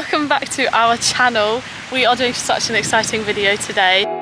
welcome back to our channel. We are doing such an exciting video today.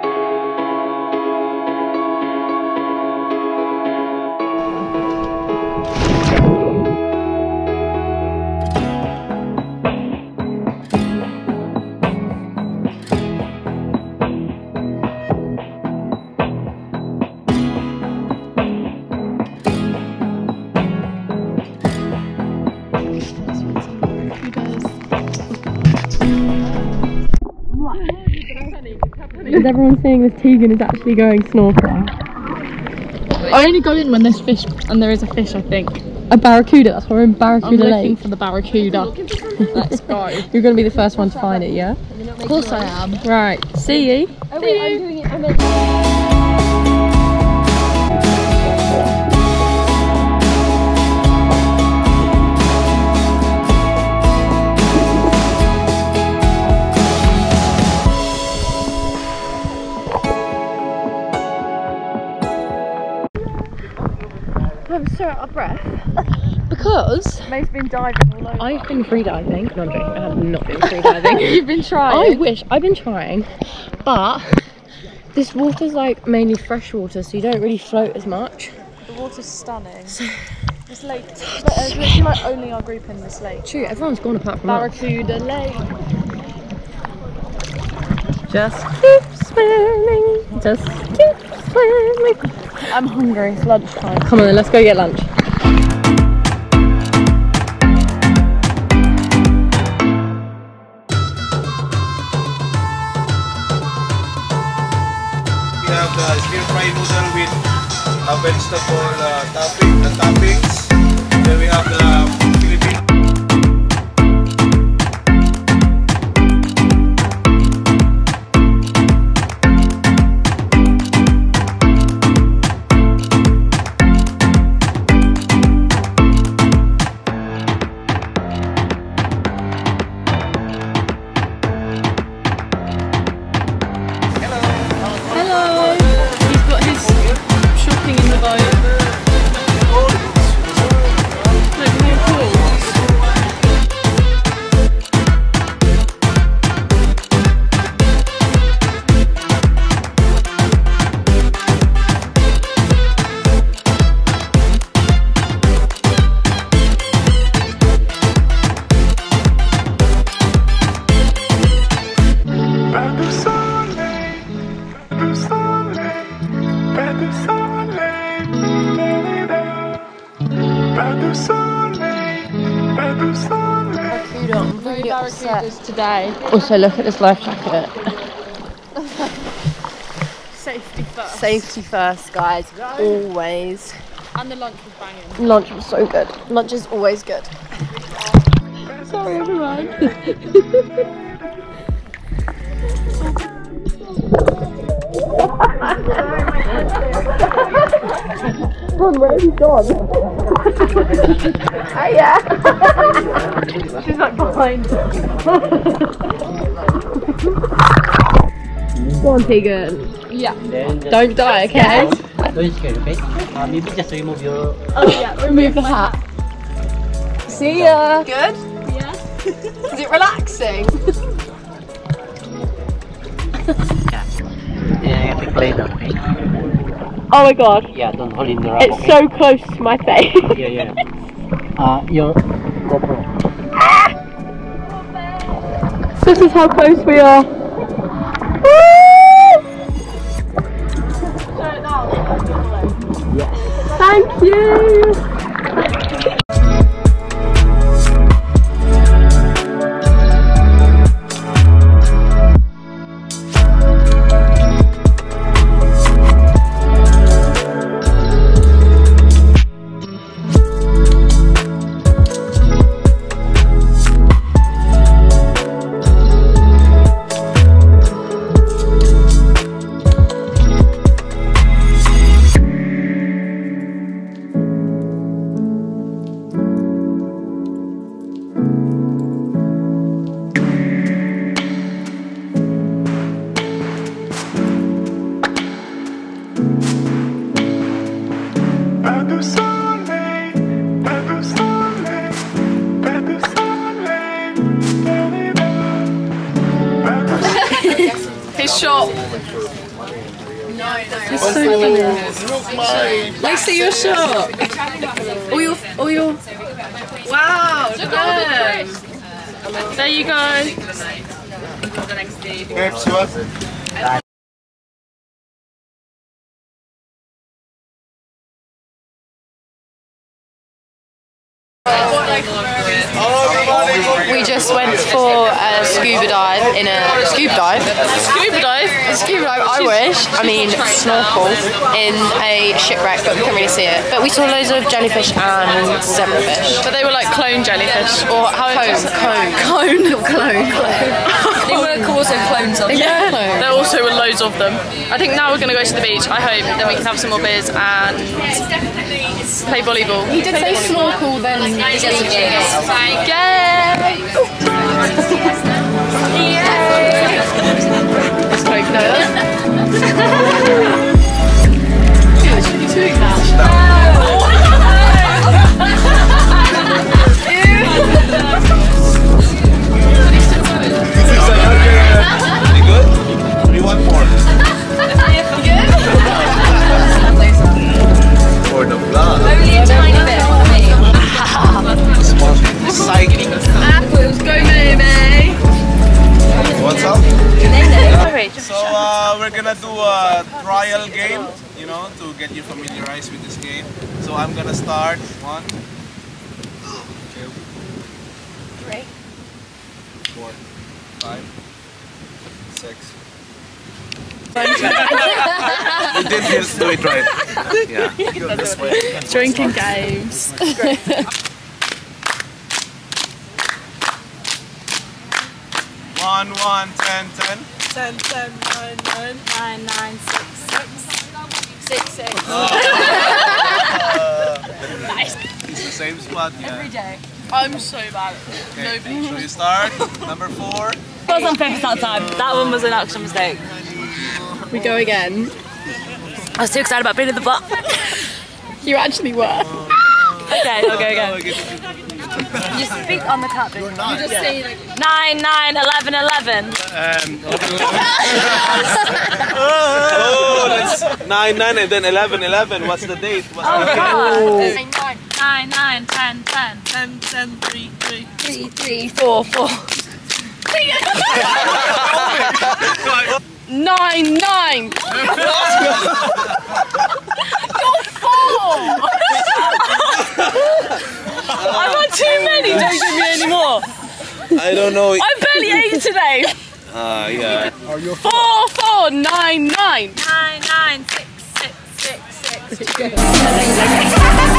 Is everyone saying this Teegan is actually going snorkeling? I only go in when there's fish, and there is a fish, I think. A barracuda, that's why we're in I'm Barracuda looking Lake. for the barracuda. Let's go. You're going to be the first one to find it, yeah? Of course I am. Right, see ye. I'm so out of breath. Because May's been diving all over. I've been free diving. No, I'm joking. I have not been free diving. you've been trying. I wish. I've been trying. But this water's like mainly fresh water, so you don't really float as much. The water's stunning. This lake, but uh, there's literally like only our group in this lake. True, everyone's gone apart from us. Barracuda Lake. Just keep swimming. Just keep swimming. I'm hungry. It's lunchtime. Come on then, let's go get lunch. We have the stir fry noodle with a vegetable uh, topping, the toppings. Then we have the I'm really barracudas today. Also, look at this life jacket. Safety first. Safety first, guys. Always. And the lunch was banging. Lunch was so good. Lunch is always good. Sorry, everyone. Ron, where have you gone? Hiya. She's like behind. Go on, Teegan. Yeah. Then Don't die, okay? don't scare, okay? Uh, maybe just remove your Oh yeah. Remove the hat. See ya. Good? Yeah. Is it relaxing? yeah, epic lay down, okay? Oh my god. Yeah, don't hold it in the rock, It's okay? so close to my face. Yeah, yeah. Uh, your GoPro. this is how close we are. yes. Thank you. Let's see your shot. All your. Wow, them. There you go. Next one. Just went for a scuba dive in a scuba dive. Scuba dive. A scuba dive, I wish. I mean, snorkel in a shipwreck, but we couldn't really see it. But we saw loads of jellyfish and zebrafish. But they were like clone jellyfish. Or how Cone, cone, cone, clone, clone. They were also clones of Yeah. There also were loads of them. I think now we're going to go to the beach, I hope. Then we can have some more beers and play volleyball. He did say snorkel, then Yay! You gonna do a trial game, you know, to get you familiarized with this game. So I'm gonna start. One, two, three, four, five, six. you did just do it right. Yeah. Go this way. Drinking games. One, one, ten, ten. Ten, ten, nine, nine, nine, nine, six, six. Six, six. It's the same spot. Yeah. I'm so bad. Okay. So you start. Number four. was on purpose that time. That one was an actual mistake. we go again. I was too excited about being in the butt. You actually were. Okay, I'll go again. You speak on the tap. You just say like, 9, 9, 11, 11. Um, oh, that's nine, nine, and then eleven, eleven. What's the date? What's oh, the date? nine, nine, ten, ten, ten, ten, three, three. 3, 3, 4, 4. Nine, nine. I've had too many, don't give me any more. I don't know. I'm barely 8 today. Ah, yeah. Four, four, nine, nine. Nine, nine, six, six, six, six.